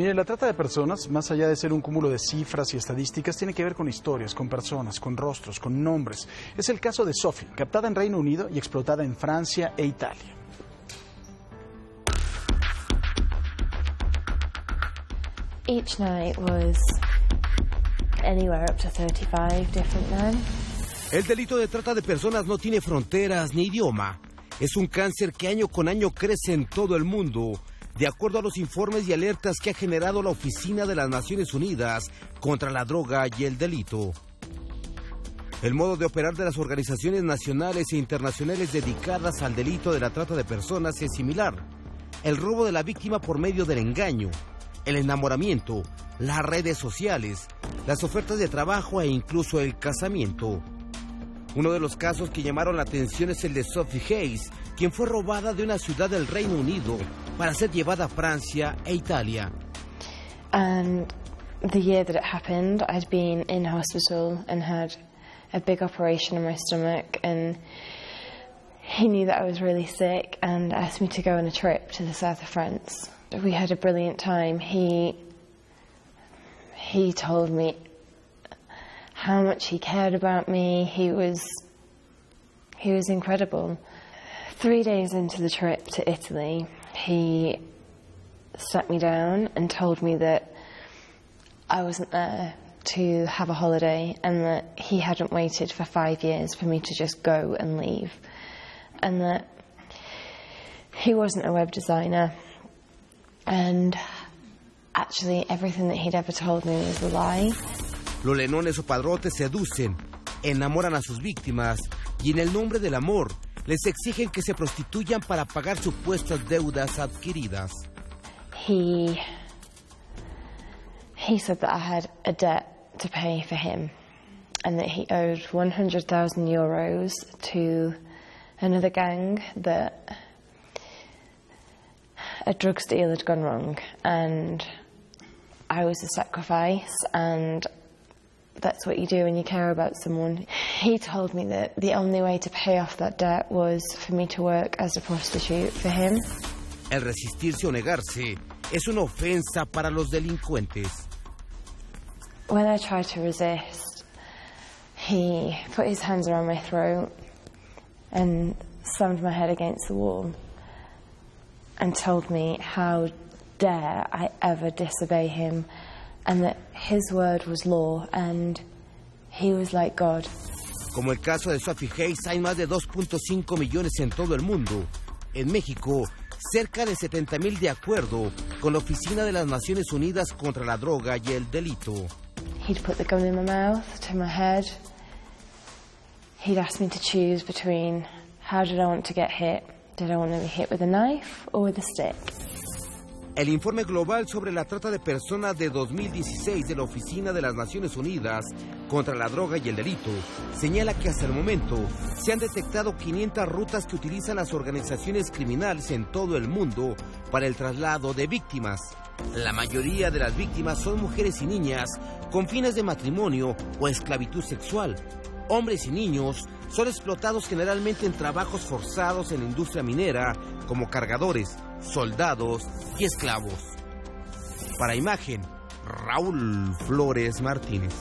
Mire, la trata de personas, más allá de ser un cúmulo de cifras y estadísticas, tiene que ver con historias, con personas, con rostros, con nombres. Es el caso de Sophie, captada en Reino Unido y explotada en Francia e Italia. Each night was anywhere up to 35 different men. El delito de trata de personas no tiene fronteras ni idioma. Es un cáncer que año con año crece en todo el mundo, de acuerdo a los informes y alertas que ha generado la Oficina de las Naciones Unidas contra la Droga y el Delito. El modo de operar de las organizaciones nacionales e internacionales dedicadas al delito de la trata de personas es similar. El robo de la víctima por medio del engaño, el enamoramiento, las redes sociales, las ofertas de trabajo e incluso el casamiento. Uno de los casos que llamaron la atención es el de Sophie Hayes, quien fue robada de una ciudad del Reino Unido para ser llevada a Francia e Italia. And the year that it happened, I'd been in hospital and had a big operation in my stomach, and he knew that I was really sick and asked me to go on a trip to the south of France. We had a brilliant time. He he told me how much he cared about me. He was he was incredible. Three days into the trip to Italy, he sat me down and told me that I wasn't there to have a holiday and that he hadn't waited for five years for me to just go and leave. And that he wasn't a web designer. And actually, everything that he'd ever told me was a lie. Los lenones o padrotes seducen, enamoran a sus víctimas y en el nombre del amor les exigen que se prostituyan para pagar supuestas deudas adquiridas. He he said that I had a debt to pay for him and that he owed 100,000 euros to another gang that a drug deal had gone wrong and I was a sacrifice and that's what you do when you care about someone. He told me that the only way to pay off that debt was for me to work as a prostitute for him. El resistirse o negarse es una ofensa para los delincuentes. When I tried to resist, he put his hands around my throat and slammed my head against the wall and told me how dare I ever disobey him and that his word was law and he was like God. Como el caso de Sophie Hayes, hay más de 2.5 millones en todo el mundo. En México, cerca de 70 mil de acuerdo con la Oficina de las Naciones Unidas contra la Droga y el Delito. He'd put the gun in my mouth, to my head. He'd ask me to choose between how did I want to get hit? Did I want to be hit with a knife or with a stick? El informe global sobre la trata de personas de 2016 de la Oficina de las Naciones Unidas contra la Droga y el Delito señala que hasta el momento se han detectado 500 rutas que utilizan las organizaciones criminales en todo el mundo para el traslado de víctimas. La mayoría de las víctimas son mujeres y niñas con fines de matrimonio o esclavitud sexual. Hombres y niños son explotados generalmente en trabajos forzados en la industria minera como cargadores, soldados y esclavos. Para imagen, Raúl Flores Martínez.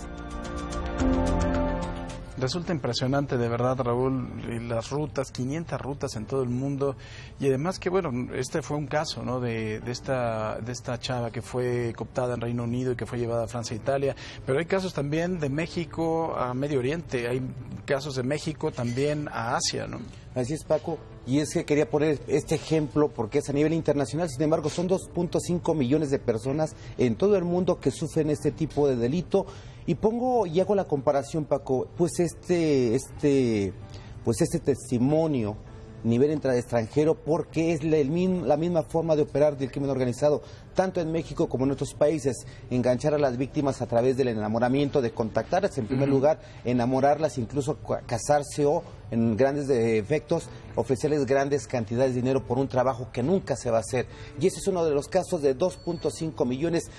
Resulta impresionante, de verdad, Raúl, y las rutas, 500 rutas en todo el mundo. Y además que, bueno, este fue un caso, ¿no? De, de, esta, de esta chava que fue cooptada en Reino Unido y que fue llevada a Francia e Italia. Pero hay casos también de México a Medio Oriente. Hay casos de México también a Asia, ¿no? Así es, Paco. Y es que quería poner este ejemplo porque es a nivel internacional. Sin embargo, son 2.5 millones de personas en todo el mundo que sufren este tipo de delito. Y pongo y hago la comparación, Paco, pues este, este, pues este testimonio nivel extranjero porque es la, el, la misma forma de operar del crimen organizado, tanto en México como en otros países, enganchar a las víctimas a través del enamoramiento, de contactarlas en primer uh -huh. lugar, enamorarlas, incluso casarse o en grandes efectos, ofrecerles grandes cantidades de dinero por un trabajo que nunca se va a hacer. Y ese es uno de los casos de 2.5 millones.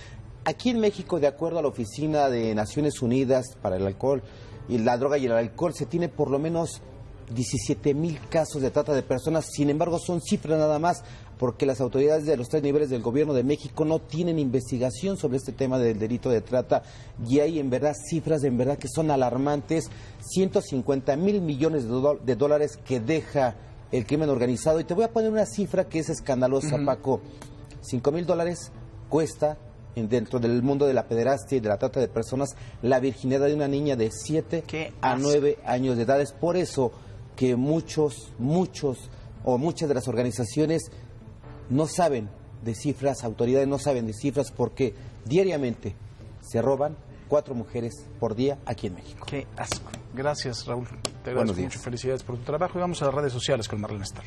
Aquí en México, de acuerdo a la Oficina de Naciones Unidas para el Alcohol y la Droga y el Alcohol, se tiene por lo menos 17 mil casos de trata de personas. Sin embargo, son cifras nada más, porque las autoridades de los tres niveles del gobierno de México no tienen investigación sobre este tema del delito de trata y hay en verdad cifras en verdad que son alarmantes. 150 mil millones de, dólares que deja el crimen organizado. Y te voy a poner una cifra que es escandalosa, Paco. 5 mil dólares cuesta dentro del mundo de la pederastia y de la trata de personas la virginidad de una niña de 7 a 9 años de edad. Es por eso que muchos, muchos o muchas de las organizaciones no saben de cifras, autoridades no saben de cifras porque diariamente se roban cuatro mujeres por día aquí en México. Qué asco. Gracias, Raúl. Te agradezco mucho. Felicidades por tu trabajo y vamos a las redes sociales con Marlene Starr.